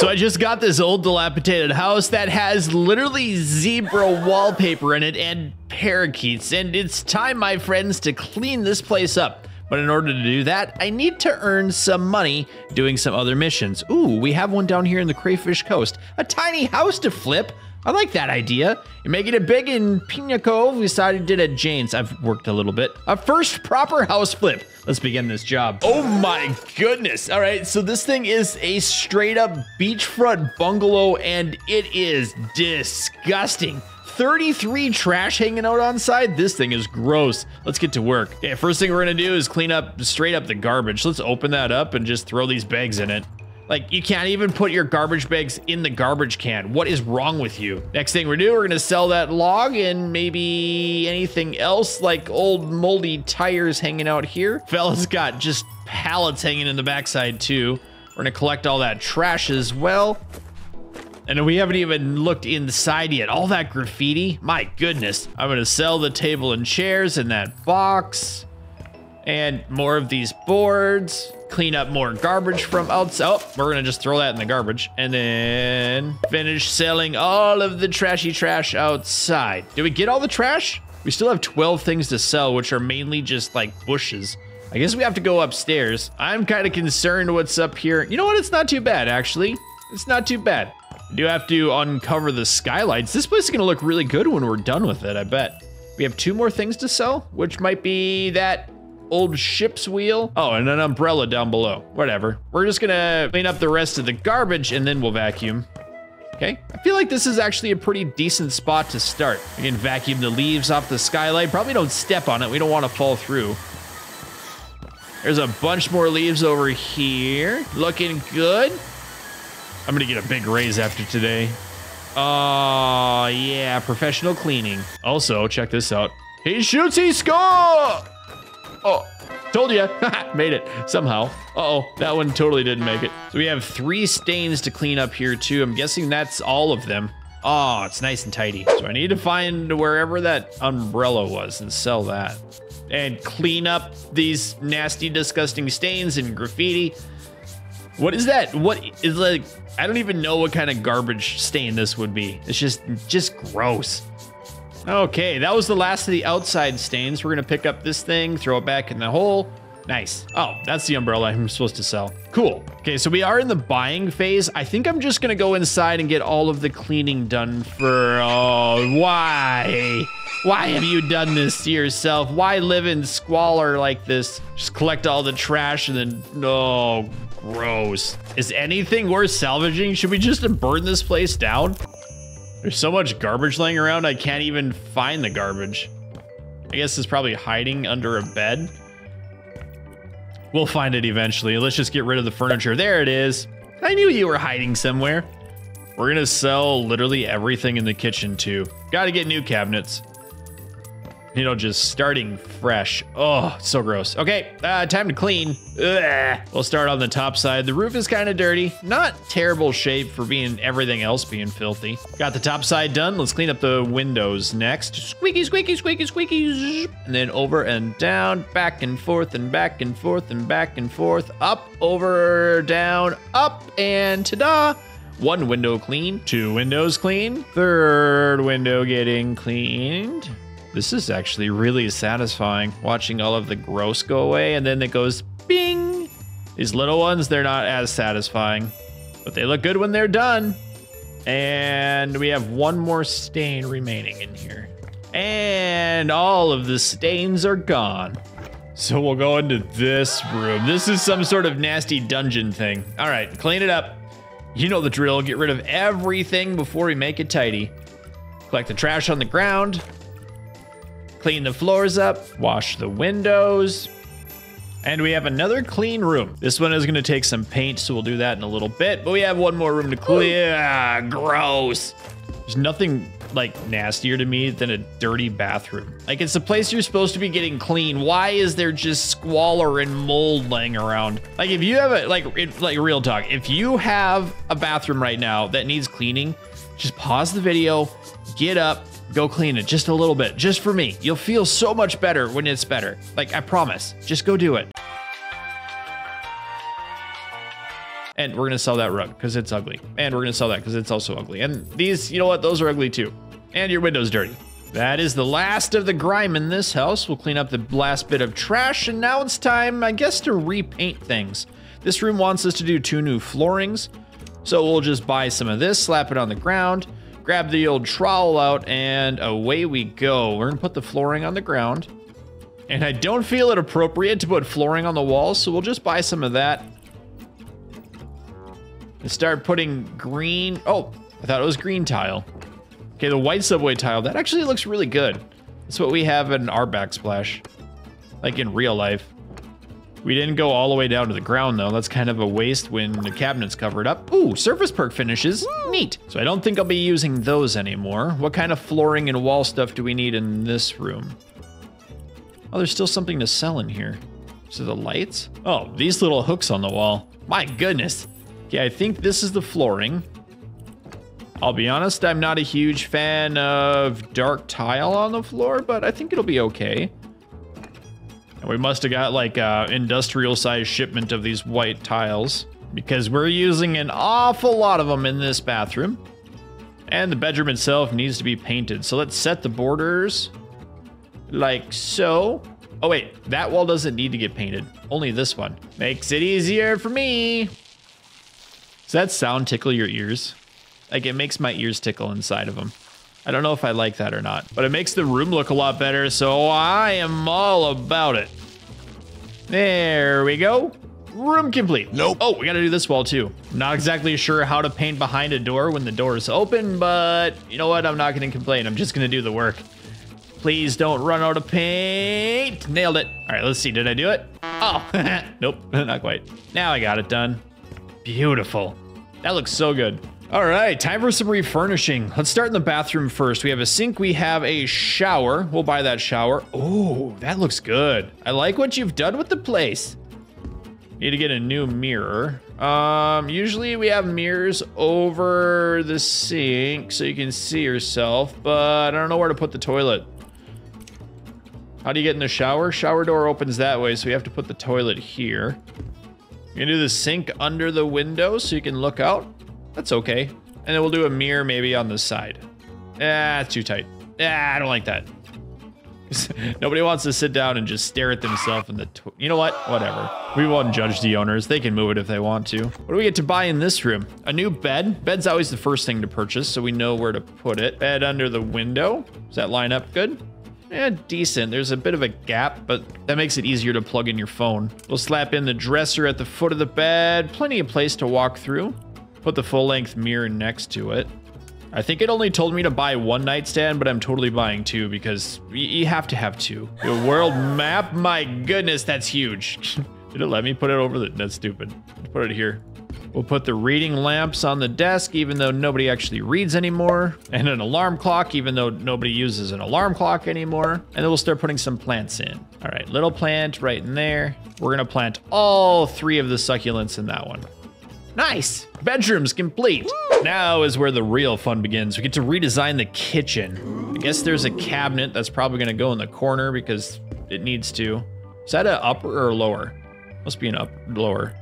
So I just got this old dilapidated house that has literally zebra wallpaper in it and parakeets, and it's time, my friends, to clean this place up. But in order to do that, I need to earn some money doing some other missions. Ooh, we have one down here in the Crayfish Coast. A tiny house to flip. I like that idea. You're making it big in Pinnacove. We decided did at Jane's. I've worked a little bit. A first proper house flip. Let's begin this job. Oh my goodness. All right, so this thing is a straight up beachfront bungalow and it is disgusting. 33 trash hanging out on side. This thing is gross. Let's get to work. Okay, first thing we're gonna do is clean up straight up the garbage. Let's open that up and just throw these bags in it. Like, you can't even put your garbage bags in the garbage can. What is wrong with you? Next thing we're doing, we're gonna sell that log and maybe anything else like old moldy tires hanging out here. Fella's got just pallets hanging in the backside too. We're gonna collect all that trash as well. And we haven't even looked inside yet. All that graffiti, my goodness. I'm gonna sell the table and chairs in that box. And more of these boards. Clean up more garbage from outside. Oh, we're gonna just throw that in the garbage. And then finish selling all of the trashy trash outside. Did we get all the trash? We still have 12 things to sell, which are mainly just like bushes. I guess we have to go upstairs. I'm kind of concerned what's up here. You know what? It's not too bad, actually. It's not too bad. I do have to uncover the skylights. This place is gonna look really good when we're done with it, I bet. We have two more things to sell, which might be that old ship's wheel. Oh, and an umbrella down below. Whatever. We're just gonna clean up the rest of the garbage and then we'll vacuum. Okay, I feel like this is actually a pretty decent spot to start. We can vacuum the leaves off the skylight. Probably don't step on it. We don't want to fall through. There's a bunch more leaves over here. Looking good. I'm gonna get a big raise after today. Oh, yeah, professional cleaning. Also, check this out. He shoots, he score! Oh, told you. Made it somehow. Uh-oh, that one totally didn't make it. So we have three stains to clean up here too. I'm guessing that's all of them. Oh, it's nice and tidy. So I need to find wherever that umbrella was and sell that. And clean up these nasty, disgusting stains and graffiti. What is that? What is like, I don't even know what kind of garbage stain this would be. It's just, just gross. Okay, that was the last of the outside stains. We're gonna pick up this thing, throw it back in the hole. Nice. Oh, that's the umbrella I'm supposed to sell. Cool. Okay, so we are in the buying phase. I think I'm just gonna go inside and get all of the cleaning done for, oh, why? Why have you done this to yourself? Why live in squalor like this? Just collect all the trash and then, oh, gross. Is anything worth salvaging? Should we just burn this place down? There's so much garbage laying around, I can't even find the garbage. I guess it's probably hiding under a bed. We'll find it eventually. Let's just get rid of the furniture. There it is. I knew you were hiding somewhere. We're gonna sell literally everything in the kitchen too. Gotta get new cabinets. You know, just starting fresh. Oh, so gross. Okay, uh, time to clean. Ugh. We'll start on the top side. The roof is kind of dirty. Not terrible shape for being everything else being filthy. Got the top side done. Let's clean up the windows next. Squeaky, squeaky, squeaky, squeaky. And then over and down, back and forth and back and forth and back and forth. Up, over, down, up, and ta-da. One window clean, two windows clean, third window getting cleaned. This is actually really satisfying, watching all of the gross go away, and then it goes bing. These little ones, they're not as satisfying, but they look good when they're done. And we have one more stain remaining in here. And all of the stains are gone. So we'll go into this room. This is some sort of nasty dungeon thing. All right, clean it up. You know the drill. Get rid of everything before we make it tidy. Collect the trash on the ground. Clean the floors up. Wash the windows. And we have another clean room. This one is gonna take some paint, so we'll do that in a little bit. But we have one more room to clear. Ah, gross. There's nothing like nastier to me than a dirty bathroom. Like it's a place you're supposed to be getting clean. Why is there just squalor and mold laying around? Like if you have a like it, like real talk, if you have a bathroom right now that needs cleaning, just pause the video, get up, go clean it just a little bit, just for me. You'll feel so much better when it's better. Like I promise. Just go do it. And we're gonna sell that rug because it's ugly. And we're gonna sell that because it's also ugly. And these, you know what? Those are ugly too. And your window's dirty. That is the last of the grime in this house. We'll clean up the last bit of trash. And now it's time, I guess, to repaint things. This room wants us to do two new floorings. So we'll just buy some of this, slap it on the ground, grab the old trowel out, and away we go. We're gonna put the flooring on the ground. And I don't feel it appropriate to put flooring on the walls, so we'll just buy some of that. And start putting green. Oh, I thought it was green tile. Okay, the white subway tile, that actually looks really good. That's what we have in our backsplash, like in real life. We didn't go all the way down to the ground though. That's kind of a waste when the cabinet's covered up. Ooh, surface perk finishes. Neat. So I don't think I'll be using those anymore. What kind of flooring and wall stuff do we need in this room? Oh, there's still something to sell in here. So the lights? Oh, these little hooks on the wall. My goodness. Okay, I think this is the flooring. I'll be honest, I'm not a huge fan of dark tile on the floor, but I think it'll be okay. We must have got like a industrial size shipment of these white tiles because we're using an awful lot of them in this bathroom. And the bedroom itself needs to be painted. So let's set the borders like so. Oh wait, that wall doesn't need to get painted. Only this one. Makes it easier for me. Does that sound tickle your ears? Like it makes my ears tickle inside of them. I don't know if I like that or not, but it makes the room look a lot better, so I am all about it. There we go. Room complete. Nope. Oh, we gotta do this wall too. Not exactly sure how to paint behind a door when the door is open, but you know what? I'm not gonna complain. I'm just gonna do the work. Please don't run out of paint. Nailed it. All right, let's see. Did I do it? Oh, nope, not quite. Now I got it done. Beautiful. That looks so good. All right, time for some refurnishing. Let's start in the bathroom first. We have a sink, we have a shower. We'll buy that shower. Oh, that looks good. I like what you've done with the place. Need to get a new mirror. Um, usually we have mirrors over the sink so you can see yourself, but I don't know where to put the toilet. How do you get in the shower? Shower door opens that way, so we have to put the toilet here. You can do the sink under the window so you can look out. That's okay. And then we'll do a mirror maybe on the side. Ah, too tight. Ah, I don't like that. Nobody wants to sit down and just stare at themselves in the. you know what? Whatever. We won't judge the owners. They can move it if they want to. What do we get to buy in this room? A new bed. Bed's always the first thing to purchase, so we know where to put it. Bed under the window. Does that line up good? Yeah, decent. There's a bit of a gap, but that makes it easier to plug in your phone. We'll slap in the dresser at the foot of the bed. Plenty of place to walk through. Put the full-length mirror next to it. I think it only told me to buy one nightstand, but I'm totally buying two because you have to have two. The world map? My goodness, that's huge. Did it let me put it over the... That's stupid. Put it here. We'll put the reading lamps on the desk, even though nobody actually reads anymore. And an alarm clock, even though nobody uses an alarm clock anymore. And then we'll start putting some plants in. All right, little plant right in there. We're gonna plant all three of the succulents in that one. Nice! Bedroom's complete. Now is where the real fun begins. We get to redesign the kitchen. I guess there's a cabinet that's probably gonna go in the corner because it needs to. Is that an upper or lower? Must be an up lower.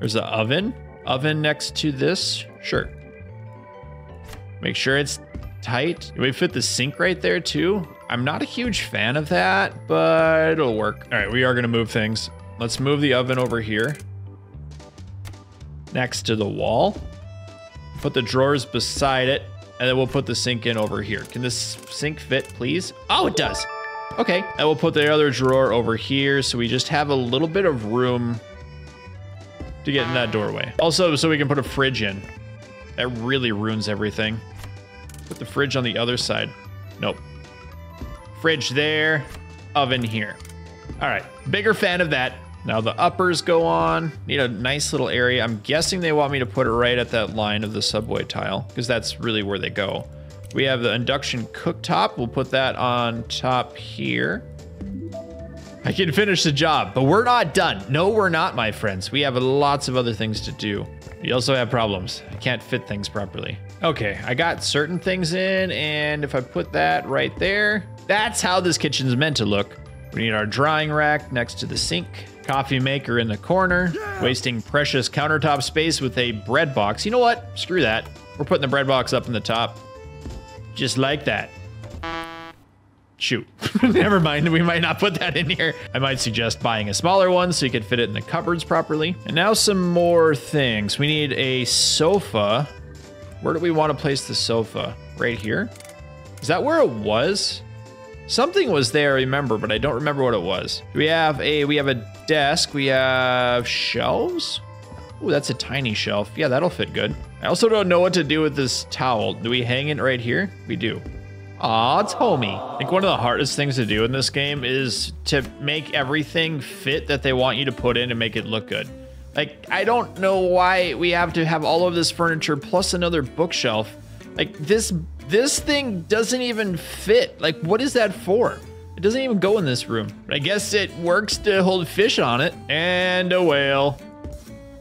There's an oven. Oven next to this. Sure. Make sure it's tight. We fit the sink right there too? I'm not a huge fan of that, but it'll work. All right, we are gonna move things. Let's move the oven over here next to the wall. Put the drawers beside it, and then we'll put the sink in over here. Can this sink fit, please? Oh, it does. Okay, and we'll put the other drawer over here so we just have a little bit of room to get in that doorway. Also, so we can put a fridge in. That really ruins everything. Put the fridge on the other side. Nope. Fridge there, oven here. All right, bigger fan of that. Now the uppers go on. Need a nice little area. I'm guessing they want me to put it right at that line of the subway tile because that's really where they go. We have the induction cooktop. We'll put that on top here. I can finish the job, but we're not done. No, we're not, my friends. We have lots of other things to do. We also have problems. I can't fit things properly. Okay, I got certain things in, and if I put that right there, that's how this kitchen's meant to look. We need our drying rack next to the sink. Coffee maker in the corner, wasting precious countertop space with a bread box. You know what? Screw that. We're putting the bread box up in the top. Just like that. Shoot. Never mind. We might not put that in here. I might suggest buying a smaller one so you could fit it in the cupboards properly. And now some more things. We need a sofa. Where do we want to place the sofa? Right here? Is that where it was? Something was there, I remember, but I don't remember what it was. We have a we have a desk. We have shelves. Oh, that's a tiny shelf. Yeah, that'll fit good. I also don't know what to do with this towel. Do we hang it right here? We do. Aw, it's homey. I think one of the hardest things to do in this game is to make everything fit that they want you to put in and make it look good. Like, I don't know why we have to have all of this furniture plus another bookshelf. Like, this this thing doesn't even fit. Like, what is that for? It doesn't even go in this room. I guess it works to hold fish on it. And a whale.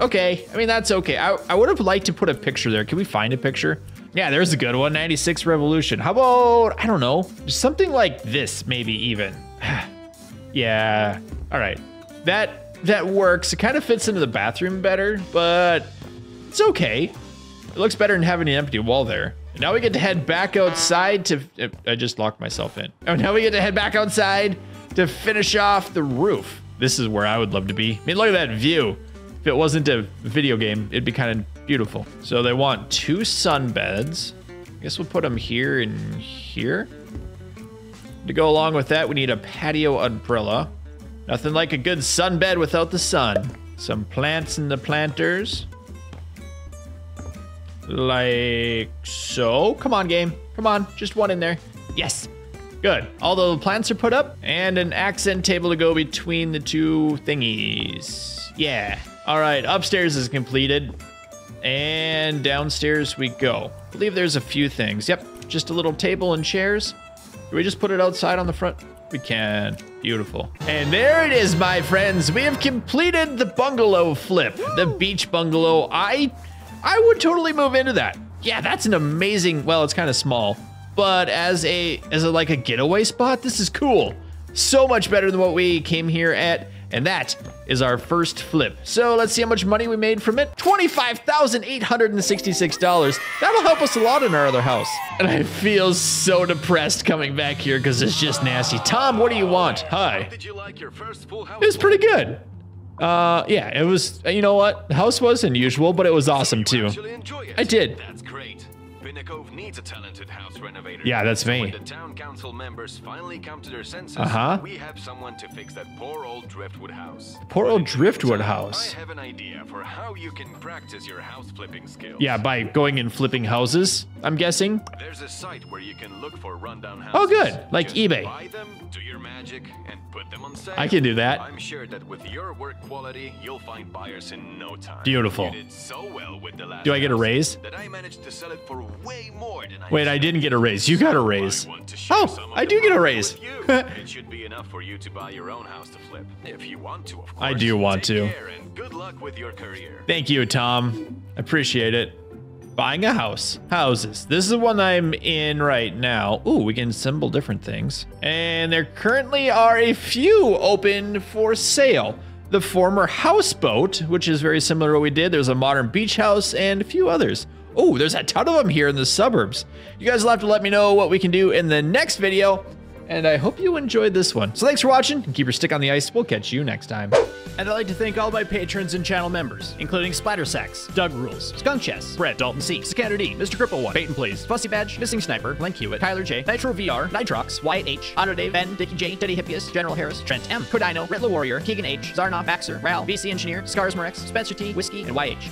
Okay, I mean, that's okay. I, I would have liked to put a picture there. Can we find a picture? Yeah, there's a good one, 96 Revolution. How about, I don't know, something like this, maybe even. yeah, all right. That, that works. It kind of fits into the bathroom better, but it's okay. It looks better than having an empty wall there. Now we get to head back outside to, uh, I just locked myself in. Oh, now we get to head back outside to finish off the roof. This is where I would love to be. I mean, look at that view. If it wasn't a video game, it'd be kind of beautiful. So they want two sun beds. I guess we'll put them here and here. To go along with that, we need a patio umbrella. Nothing like a good sun bed without the sun. Some plants in the planters. Like so. Come on, game. Come on, just one in there. Yes. Good. All the plants are put up, and an accent table to go between the two thingies. Yeah. All right, upstairs is completed. And downstairs we go. I believe there's a few things. Yep, just a little table and chairs. We just put it outside on the front? We can. Beautiful. And there it is, my friends. We have completed the bungalow flip. The beach bungalow. I I would totally move into that. Yeah, that's an amazing, well, it's kind of small, but as a as a like a getaway spot, this is cool. So much better than what we came here at. And that is our first flip. So let's see how much money we made from it. $25,866. That'll help us a lot in our other house. And I feel so depressed coming back here because it's just nasty. Tom, what do you want? Hi. Did you like your first full house? It was pretty good. Uh, yeah, it was, you know what? The house was unusual, but it was awesome too. Actually enjoy it. I did. That's great. Pinnacove needs a talented house renovator. Yeah, that's me. When the town council members finally come to their senses, Uh-huh. we have someone to fix that poor old driftwood house. Poor old driftwood house. I have an idea for how you can practice your house flipping skills. Yeah, by going and flipping houses, I'm guessing. There's a site where you can look for rundown houses. Oh, good. Like Just eBay. Buy them, do your magic, and put them on sale. I can do that. I'm sure that with your work quality, you'll find buyers in no time. Beautiful. So well with the last Do I get a raise? That I managed to sell it for way more than I Wait, I didn't get a raise. You got a raise. I want to share Oh, I do get a raise. it should be enough for you to buy your own house to flip. If you want to, of course. I do want Take to. Good luck with your career. Thank you, Tom. I appreciate it. Buying a house. Houses. This is the one I'm in right now. Ooh, we can assemble different things. And there currently are a few open for sale. The former houseboat, which is very similar to what we did. There's a modern beach house and a few others. Oh, there's a ton of them here in the suburbs. You guys will have to let me know what we can do in the next video. And I hope you enjoyed this one. So thanks for watching and keep your stick on the ice. We'll catch you next time. And I'd like to thank all my patrons and channel members, including Spider Sacks, Doug Rules, Skunk Chess, Brett, Dalton C, Scatter D, Mr. Cripple One, Bait Please, Fussy Badge, Missing Sniper, Blank Hewitt, Tyler J, Nitro VR, Nitrox, Wyatt H, Otto Dave, Ben, Dickie J, Teddy Hippias, General Harris, Trent M, Codino, Riddler Warrior, Keegan H, Zarnoff, Baxter, Ral, BC Engineer, Scars Marex, Spencer T, Whiskey, and YH.